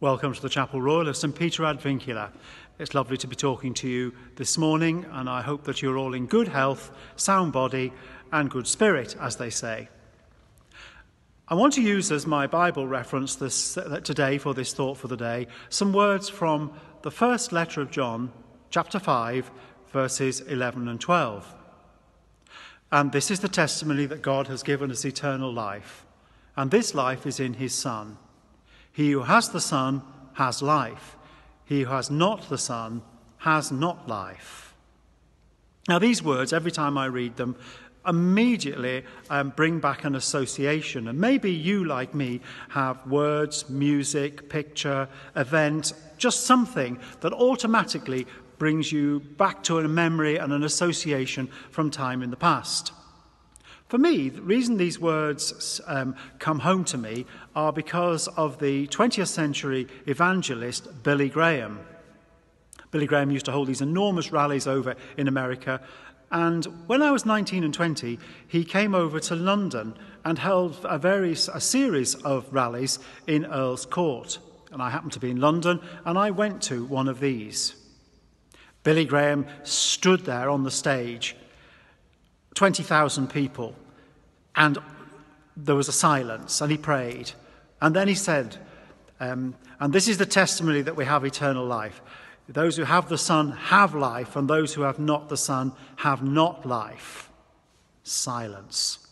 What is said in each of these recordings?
Welcome to the Chapel Royal of St Peter ad Vincula. It's lovely to be talking to you this morning, and I hope that you're all in good health, sound body, and good spirit, as they say. I want to use as my Bible reference this, uh, today for this thought for the day some words from the first letter of John, chapter 5, verses 11 and 12. And this is the testimony that God has given us eternal life, and this life is in his Son. He who has the Son has life. He who has not the Son has not life. Now, these words, every time I read them, immediately um, bring back an association. And maybe you, like me, have words, music, picture, event, just something that automatically brings you back to a memory and an association from time in the past. For me, the reason these words um, come home to me are because of the 20th century evangelist Billy Graham. Billy Graham used to hold these enormous rallies over in America. And when I was 19 and 20, he came over to London and held a, various, a series of rallies in Earl's Court. And I happened to be in London and I went to one of these. Billy Graham stood there on the stage 20,000 people. And there was a silence, and he prayed. And then he said, um, And this is the testimony that we have eternal life. Those who have the Son have life, and those who have not the Son have not life. Silence.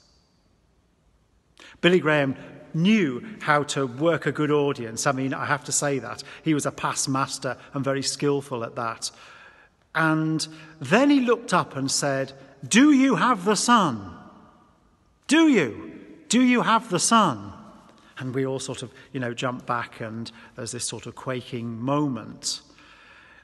Billy Graham knew how to work a good audience. I mean, I have to say that. He was a past master and very skillful at that. And then he looked up and said, do you have the Son? Do you? Do you have the Son? And we all sort of, you know, jump back and there's this sort of quaking moment.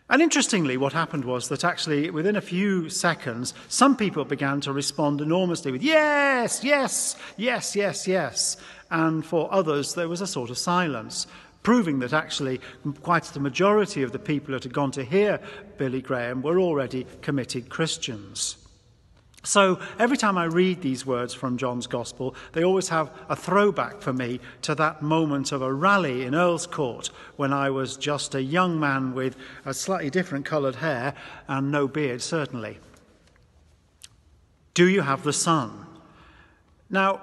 And interestingly, what happened was that actually, within a few seconds, some people began to respond enormously with, yes, yes, yes, yes, yes. And for others, there was a sort of silence, proving that actually quite the majority of the people that had gone to hear Billy Graham were already committed Christians. So every time I read these words from John's Gospel, they always have a throwback for me to that moment of a rally in Earl's Court when I was just a young man with a slightly different coloured hair and no beard, certainly. Do you have the Son? Now,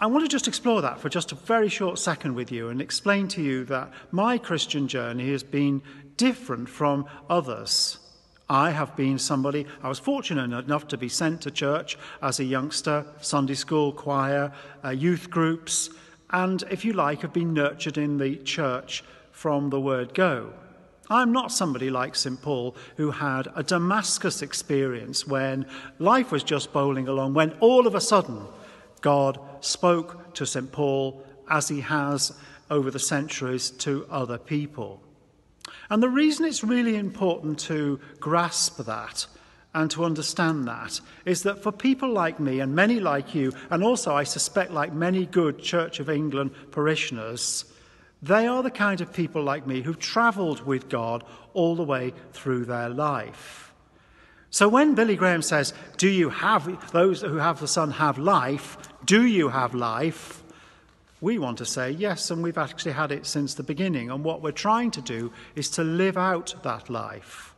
I want to just explore that for just a very short second with you and explain to you that my Christian journey has been different from others. I have been somebody, I was fortunate enough to be sent to church as a youngster, Sunday school, choir, uh, youth groups, and if you like, have been nurtured in the church from the word go. I'm not somebody like St. Paul who had a Damascus experience when life was just bowling along, when all of a sudden God spoke to St. Paul as he has over the centuries to other people. And the reason it's really important to grasp that and to understand that is that for people like me and many like you, and also I suspect like many good Church of England parishioners, they are the kind of people like me who've travelled with God all the way through their life. So when Billy Graham says, Do you have, those who have the Son have life, do you have life? We want to say yes, and we've actually had it since the beginning. And what we're trying to do is to live out that life.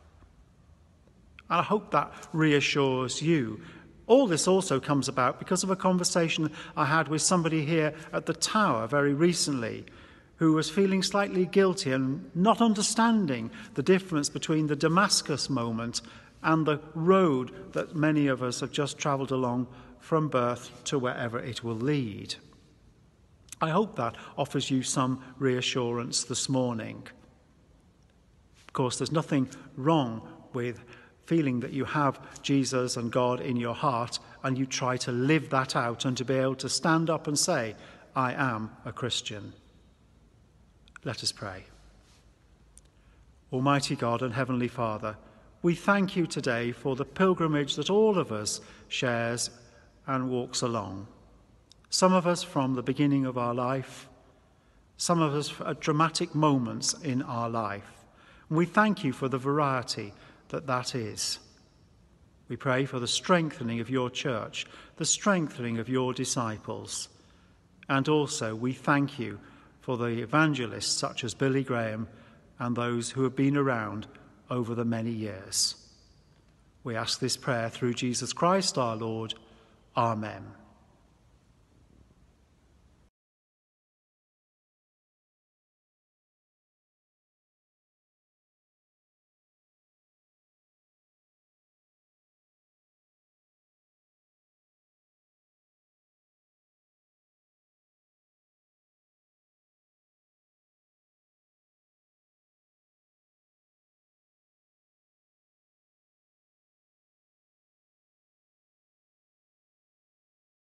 And I hope that reassures you. All this also comes about because of a conversation I had with somebody here at the Tower very recently who was feeling slightly guilty and not understanding the difference between the Damascus moment and the road that many of us have just travelled along from birth to wherever it will lead. I hope that offers you some reassurance this morning. Of course, there's nothing wrong with feeling that you have Jesus and God in your heart and you try to live that out and to be able to stand up and say, I am a Christian. Let us pray. Almighty God and Heavenly Father, we thank you today for the pilgrimage that all of us shares and walks along. Some of us from the beginning of our life, some of us at dramatic moments in our life. And we thank you for the variety that that is. We pray for the strengthening of your church, the strengthening of your disciples. And also, we thank you for the evangelists such as Billy Graham and those who have been around over the many years. We ask this prayer through Jesus Christ our Lord. Amen.